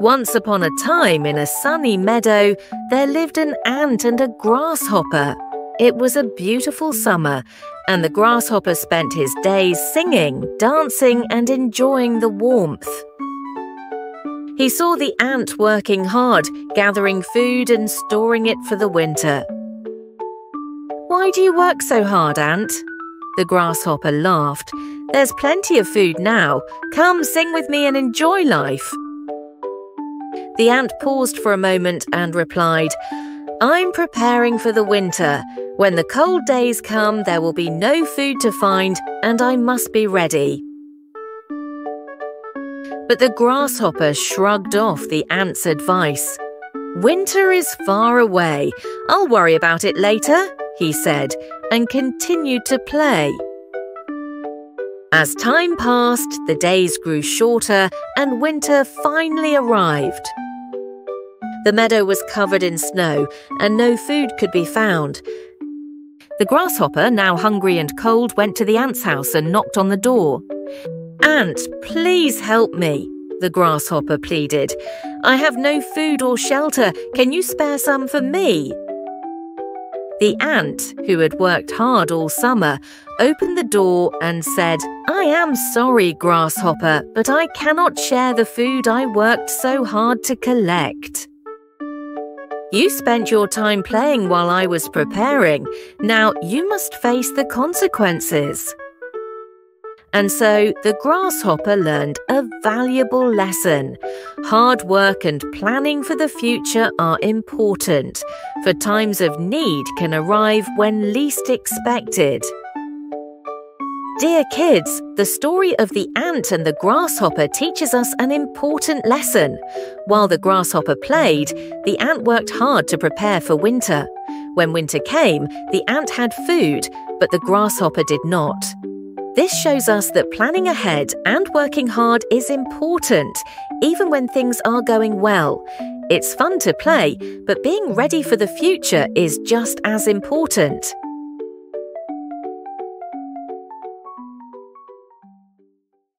Once upon a time, in a sunny meadow, there lived an ant and a grasshopper. It was a beautiful summer, and the grasshopper spent his days singing, dancing, and enjoying the warmth. He saw the ant working hard, gathering food and storing it for the winter. Why do you work so hard, Ant? The grasshopper laughed. There's plenty of food now. Come, sing with me and enjoy life. The ant paused for a moment and replied, I'm preparing for the winter. When the cold days come, there will be no food to find, and I must be ready. But the grasshopper shrugged off the ant's advice. Winter is far away. I'll worry about it later, he said, and continued to play. As time passed, the days grew shorter and winter finally arrived. The meadow was covered in snow, and no food could be found. The grasshopper, now hungry and cold, went to the ant's house and knocked on the door. Ant, please help me, the grasshopper pleaded. I have no food or shelter. Can you spare some for me? The ant, who had worked hard all summer, opened the door and said, I am sorry, Grasshopper, but I cannot share the food I worked so hard to collect. You spent your time playing while I was preparing. Now you must face the consequences. And so the grasshopper learned a valuable lesson. Hard work and planning for the future are important, for times of need can arrive when least expected. Dear kids, the story of the ant and the grasshopper teaches us an important lesson. While the grasshopper played, the ant worked hard to prepare for winter. When winter came, the ant had food, but the grasshopper did not. This shows us that planning ahead and working hard is important, even when things are going well. It's fun to play, but being ready for the future is just as important.